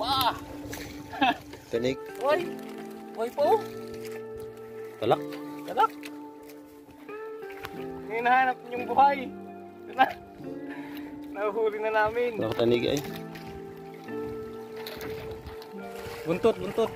Wah! Tinig. Uy! Uy po! Talak. Kalak! Ngayon nahanap yung buhay. Na. Nahuhuli na namin. Talak tanig ay. Buntot, buntot.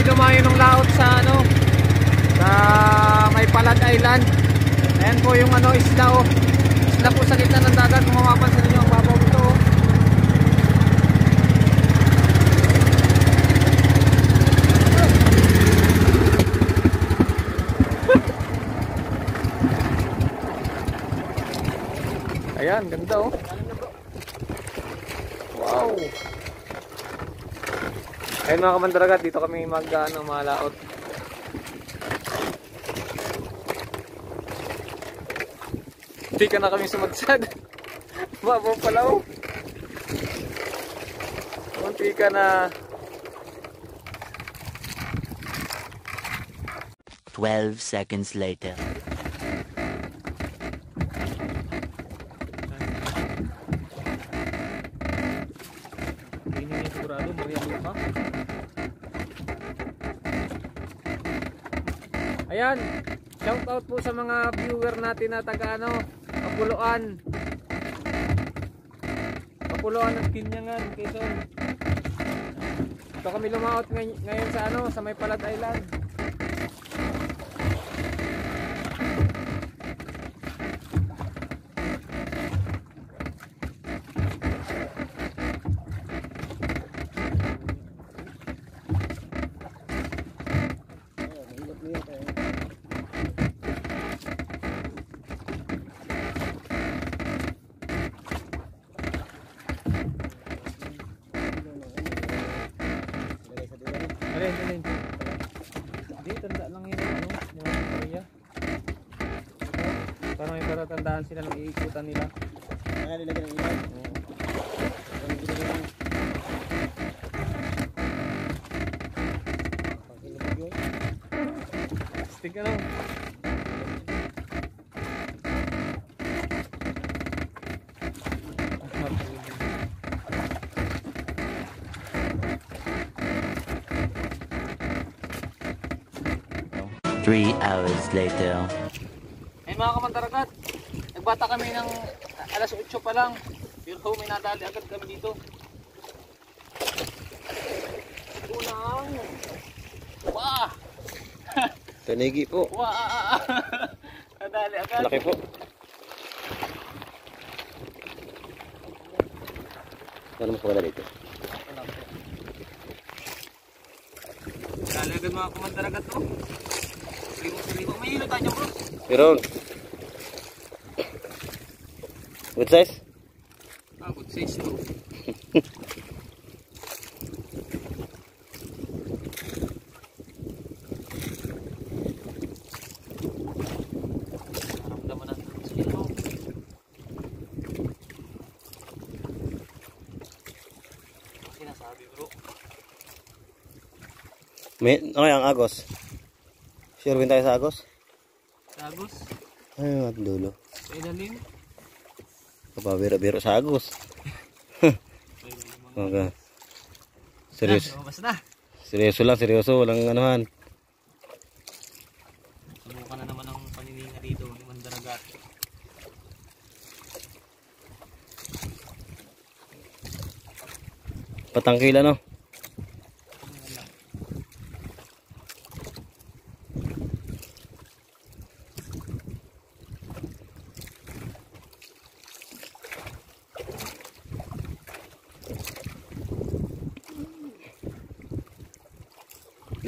Kami dumayo ng laot sa ano, sa may Palad Island. Ayan po yung ano isla oh. Isla po sa gitna ng dagat, kung mapapansin niyo ang babaw nito oh. Ayan, ganda oh. Ayun mga kamandaragat, dito kami mag ano, malaot. Hindi ka na kami sumagsad. Babaw pala oh. Munti ka na. 12 seconds later. Hindi niya sigurado, marialo ka. Ayan, shout out po sa mga viewer natin na taga ano, Kapuluan. Kapuluan at Kinyangan, Quezon. Ito kami lumaot ngay- ngayon sa ano, sa May Palad Island. Alin, alin. Hindi, tanda lang yun. Ano, mga Korea. Ito, parang may paratandaan sila ng iikutan nila. Kaya nilagyan ng ilaw. Stick ka lang. Three hours later. Ayun mga kamantaragat, nagbata kami ng alas 8 pa lang. Pero may nadali agad kami dito. Unang! Wah! Tanigi po. Wah! Nadali agad. Laki po. Ano mas maganda dito? Nadali agad mga kamantaragat to. Sariwa-sariwa. May hilo tayo bro. Meron. Good size? Ah, good size to. May, ano yung agos? Sure tayo sa agos? Sagos. Ay, ang dulo. Sa ilalim. Kapabiro-biro sa agos. Okay. Serius. Na. Seryoso lang, seryoso. Walang anuhan. Subukan na naman ang panininga dito. Yung mandaragat. Patangkila no?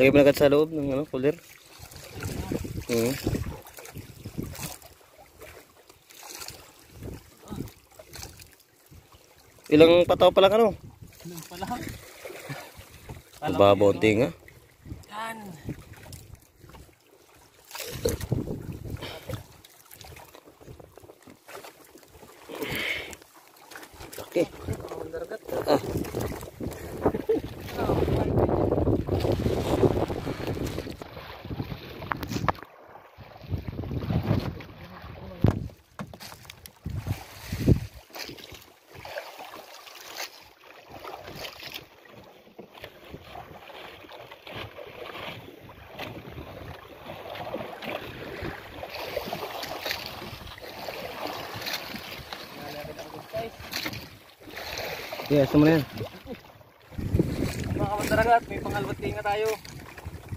Lagay mo na agad sa loob ng ano, cooler. Oo. Ilang pataw pa lang ano? Ganun pala. Babaw ang tinga. Yan. Okay. Ah. Yeah, sama na yan. Mga kamandaragat, may pangalwati nga tayo.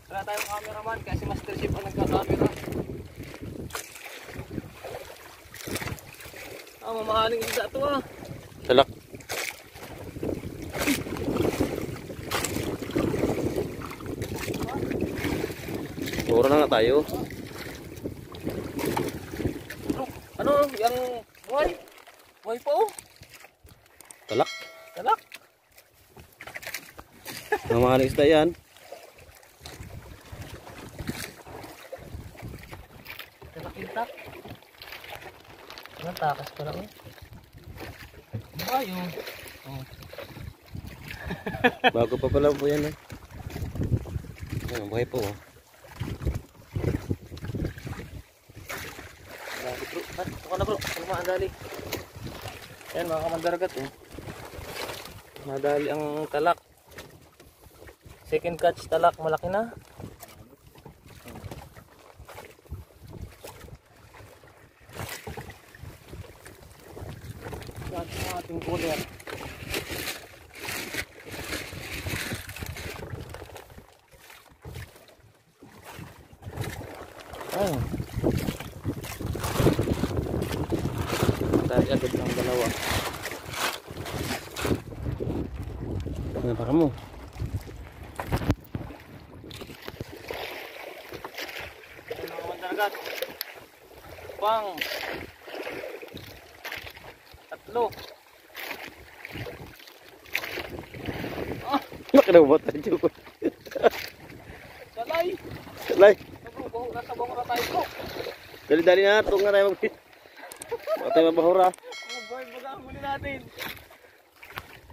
Wala tayong cameraman kasi Master Chief ang nagka-camera. Ah, mamahaling isda to ah. Talak. Puro na nga tayo. Ano, yung buhay? Buhay pa oh. Talak. Talak. Ang mga isda yan. Talak intak. Ano, takas pa lang eh. Buhay oh. Oh. Bago pa pala po yan. Eh. Ayan, buhay po. Oh. Ba't? Ito ka na bro. Lumaan dali. Ayan mga kamandaragat eh. Nadali ang talak. Second catch talak. Malaki na. Yan ang ating cooler. Ayun. Dali agad ng dalawa. Ano mo? Ayun mga mandaragat. Pang. Tatlo. Laki na ba tayo? Salay. Lay, Bro, baho, nasa baho na tayo bro. dali-dali na. Ito nga tayo mag Baka tayo mabahura. Mga bird, baga huli natin.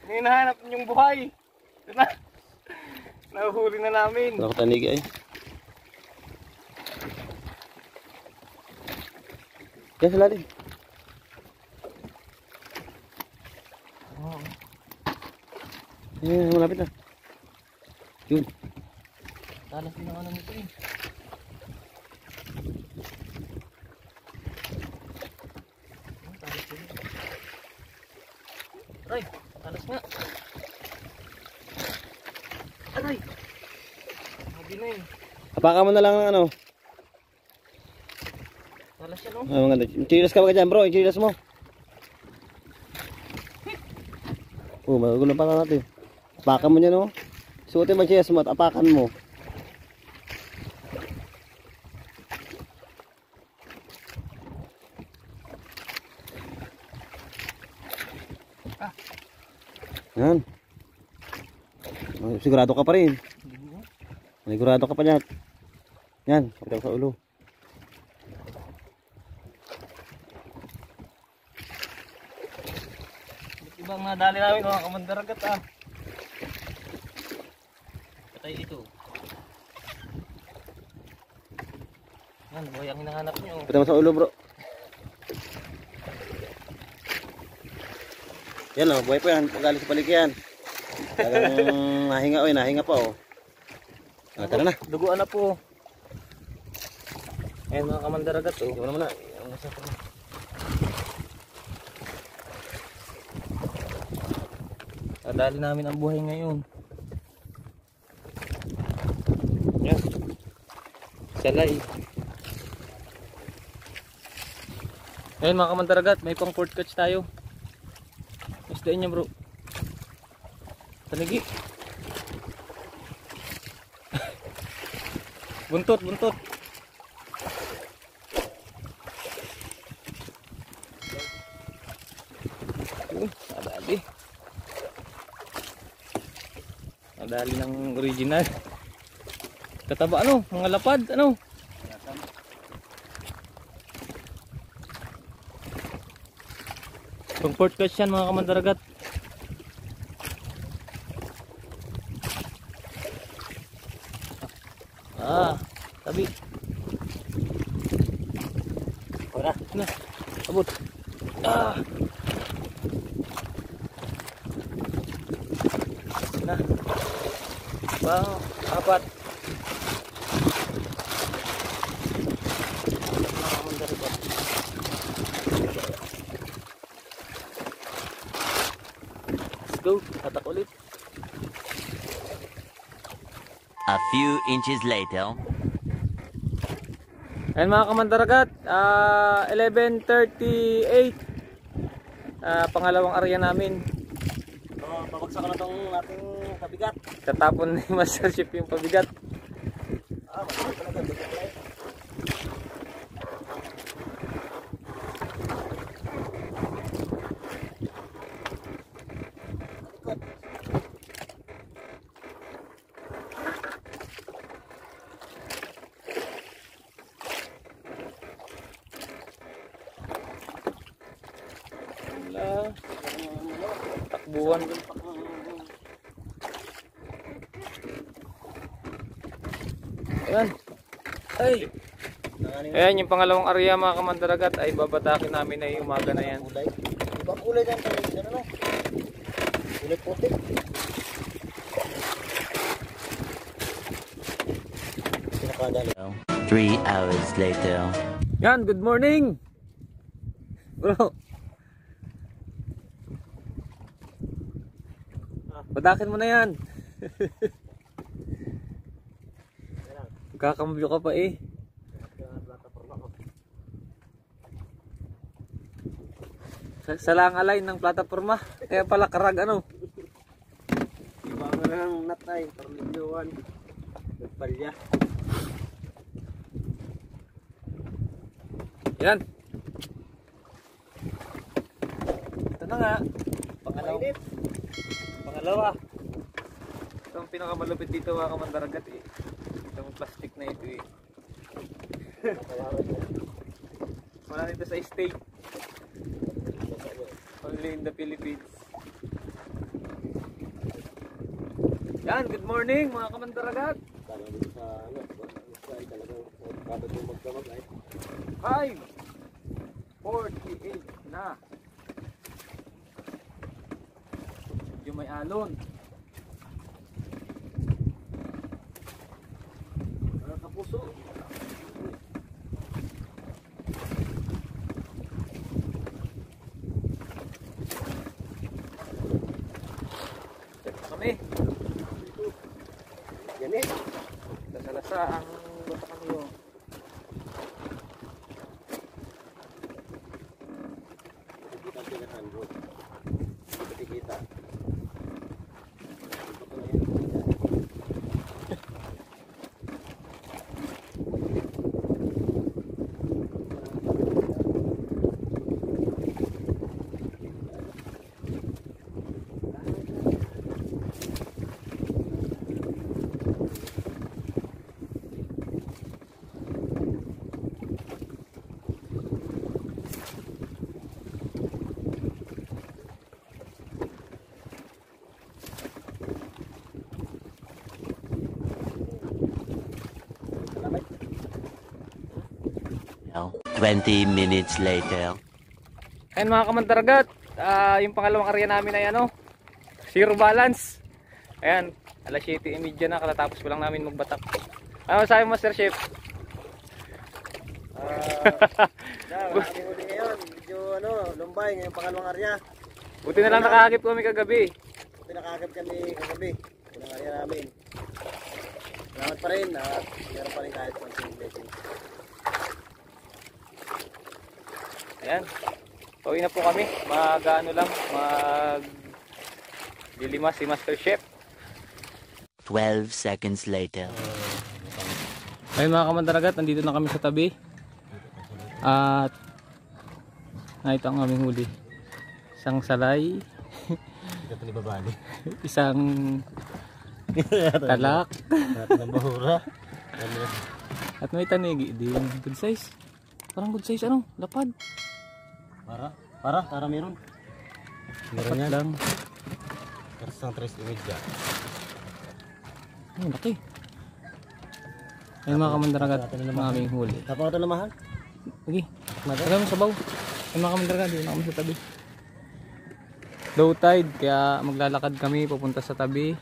Hinahanap yung buhay. Ito na. Nahuhuli na namin. Wala ko tanigi Yan sa lalim. Oh. Yan, malapit na. Yun. Talas ang ano nito eh. Ang. Aray, talas nga. Aray! Sabi na eh. Apakan mo na lang ng ano. Talas siya no? Ah, mga Chilas ka ba dyan bro? Chilas mo. Oh, magugulo pa natin. Apakan mo niya no. Suotin mo chilas mo at apakan mo. Yan. Oh, sigurado ka pa rin. Sigurado ka pa niyan. Yan, pagdaw sa ulo. Ibang nadali namin mga kamandaragat ah. Patay ito. Yan, boy ang hinahanap nyo. Pwede mo sa ulo bro. Yan o, buhay po yan. Pagaling sa paligyan. Talagang nahinga o, nahinga pa o. Ah, tara na. Duguan na po. Ayan mga kamandaragat oh. Iwan mo na. Ang nasa pa. Nadali namin ang buhay ngayon. Yan. Salay. Ayun mga kamandaragat, may pang port catch tayo. Isdain niya bro. Tanigi. Buntot, buntot. Uy, nadali. Nadali ng original. Tataba ano, mga lapad, ano? Pang port catch yan mga kamandaragat. Ah, tabi. Wala. Na, abot. Inches later. Ayan mga kamandaragat, ah 11.38 Ah, pangalawang area namin. So, babagsak na tong ating kabigat. Tatapon ni Master Chief yung pabigat. Ah, masakit talaga. Bigat na eh. Wala. Takbuhan. Ayan. Ay. Ayan yung pangalawang area mga kamandaragat ay babatakin namin ay umaga na yan. Ibang kulay yan tayo. Ano no? Kulay puti. Pinakadali. Three hours later. Yan, good morning. Bro. Batakin mo na yan. Kakambyo ka pa eh. Sa, sa lang alay ng plataforma. Kaya pala karag ano. Iba ka na ng natay. Tornilyoan. Nagpalya. Yan. Ito na nga. Pangalawa. Pangalawa. Ito ang pinakamalupit dito mga kamandaragat eh. Itong plastic na ito eh. Wala nito sa state. Only in the Philippines. Yan, good morning mga kamandaragat. Para dito sa ano. Sa ay talagang dapat yung magdamag ay. 5 48 na. Medyo may alon. Para sa puso. Check kami. Yan eh. Lasa-lasa ang bata kami oh. Kita tinahan bro. Kita kita. Ito ko na yan. Salamat. Now, 20 minutes later. Ayan mga kamandaragat, ah, yung pangalawang area namin ay ano, zero balance. Ayan, alas 7.30 na, katatapos ko lang namin magbatak. Ano sabi mo, Master Chef? Ah, na, huli ngayon. Medyo ano, lumbay ngayong pangalawang arya. Buti na lang nakakagip kami kagabi. Pinakagap kami kagabi. Unang arya namin. Salamat pa rin at meron pa rin kahit konting blessing. Ayan, pauwi na po kami. Mag ano lang, mag lilima si Master Chef. 12 seconds later. Ayun mga kamandaragat, nandito na kami sa tabi. At na ito ang aming huli. Isang salay, isang talak, at may tanigi din. Good size. Parang good size ano, lapad. Para? Para? Para meron. Meron yan. lang. Kasang tres image dyan. Ay, laki. Ayun mga kamandaragat, ang aming huli. Tapos ito na mahal? Sige, lagay mo sa baw. Ayun mga kamandaragat, dito na kami sa tabi. Low tide, kaya maglalakad kami papunta sa tabi.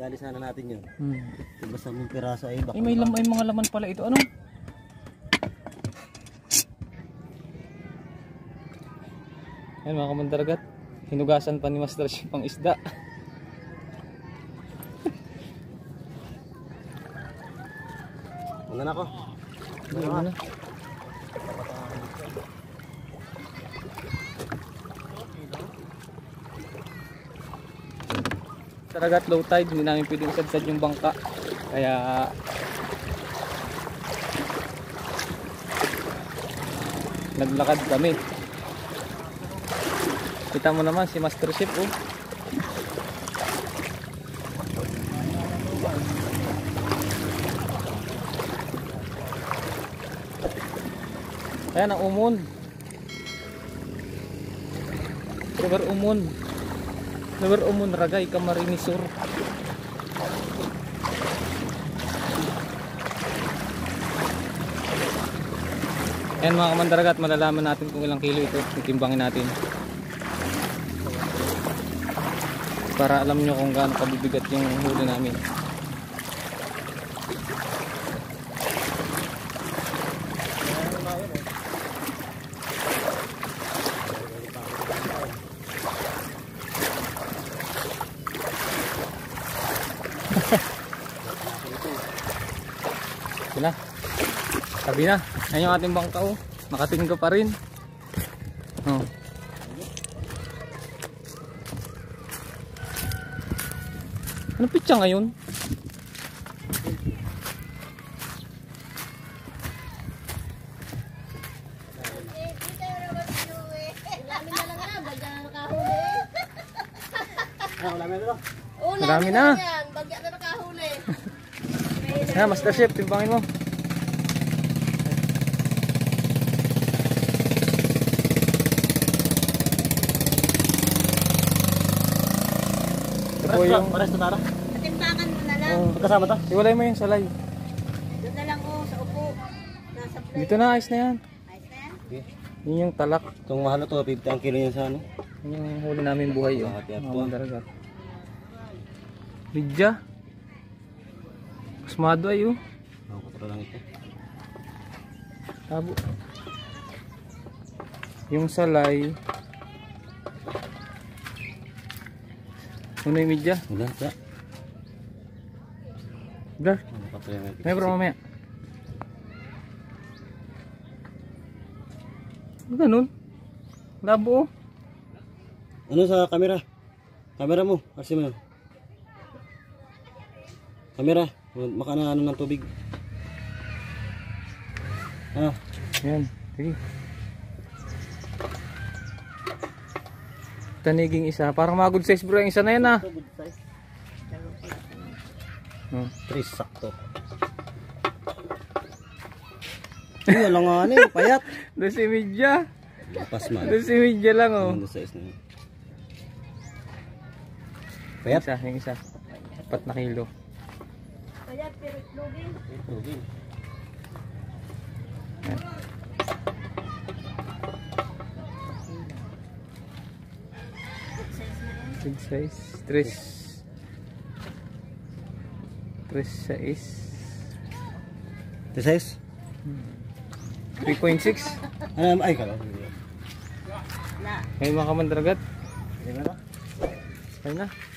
Gali sana natin yun. Hmm. Basta mong piraso ay baka. Ay, may, lam ay mga laman pala ito. Ano? Ayun mga kamandaragat. Hinugasan pa ni Master Chef ang isda. Una na ako. Mo na. Saragat low tide, hindi namin pwedeng isadsad yung bangka. Kaya naglakad kami. Kita mo naman si Master Chef oh. Ayan ang umon. River umon. River umon ragay kamarinisur. Ayan mga kamandaragat, malalaman natin kung ilang kilo ito. Titimbangin natin. Para alam nyo kung gaano kabibigat yung huli namin. Na. Sabi na. Ayan yung ating bangka oh. Nakatingga pa rin. Oh. Ano pitsa ngayon? Na na, na. Ah, meron. Oo, Marami na. yan, bagya na nakahuli. Ayan, Master Chef, timbangin mo. Po yung... Pares na tara. Patimbangan mo na lang. Oh, Magkasama ta? iwalay mo yung salay. Doon na lang oh, sa upo. Nasa plate. Dito na, ayos na yan. Ayos na yan. Okay. Yun yung talak. Itong mahal na to, 50 ang kilo yan sa ano. Yun yung huli namin buhay oh. Lahat yan Mga po. mandaragat. Lidya. Kusmado ay oh. Ako ko lang ito. Tabo. Yung salay. Ano yung media? Wala, wala. Yung May bro mamaya. Ano ganun? Labo oh. Ano sa camera? Camera mo, kasi mo. Camera, maka na ano ng tubig. Ah, Yan. Sige. Taniging isa. Parang mga good size bro yung isa na yan ah. Good size. Hmm. Three sakto. Ay, wala nga ano yung payat. Doon si Midya. Lapas man. Doon Midya lang oh. Ano size na yun? Payat? Yung isa, yung isa. Apat na kilo. Payat, pero itlogin. Itlogin. 6 3 3 6 3 3.6 Ano ay kala May makaman dragat Ayun na Ayun na.